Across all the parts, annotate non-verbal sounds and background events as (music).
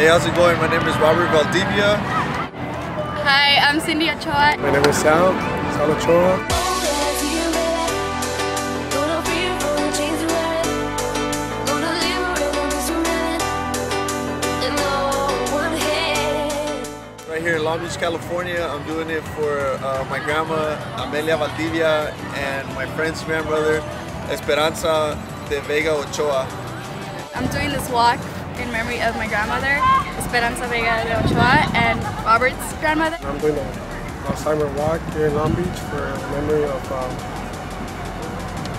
Hey, how's it going? My name is Robert Valdivia. Hi, I'm Cindy Ochoa. My name is Sal, Sal Ochoa. Right here in Long Beach, California. I'm doing it for uh, my grandma, Amelia Valdivia, and my friend's grandmother, Esperanza de Vega Ochoa. I'm doing this walk in memory of my grandmother, Esperanza Vega de Ochoa, and Robert's grandmother. I'm doing an Alzheimer walk here in Long Beach for memory of um,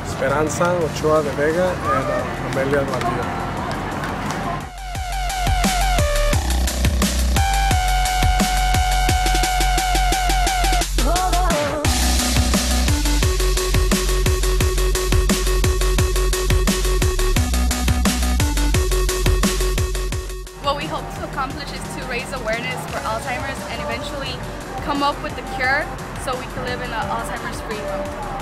Esperanza Ochoa de Vega and uh, Amelia Valdivia. To raise awareness for Alzheimer's and eventually come up with the cure so we can live in an Alzheimer's free world.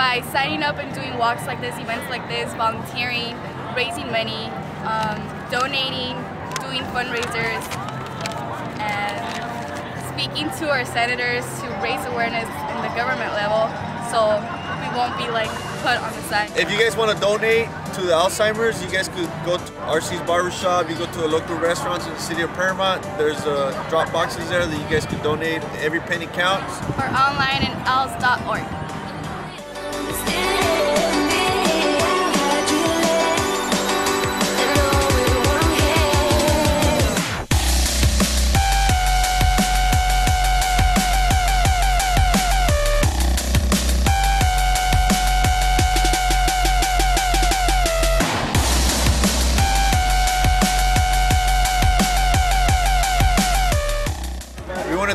By signing up and doing walks like this, events like this, volunteering, raising money, um, donating, doing fundraisers, and speaking to our senators to raise awareness in the government level so we won't be like put on the side. If you guys want to donate to the Alzheimer's, you guys could go to Rcee's Barbershop, you go to a local restaurants in the city of Paramount. There's uh, drop boxes there that you guys could donate. Every penny counts. Or online at alz.org.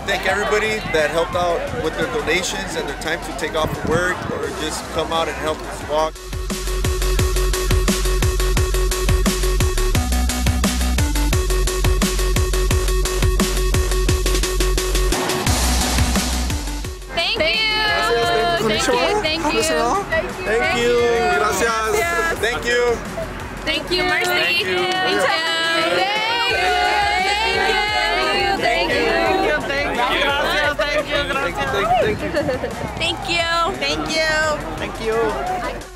thank everybody that helped out with their donations and their time to take off from work or just come out and help us walk. Thank, you. Thank you. Thank you. Thank you. Gracias. Thank you. Thank you, Mercy. Thank you. Thank you. (laughs) Thank you. Thank you. Thank you. Thank you. Thank you. Thank you.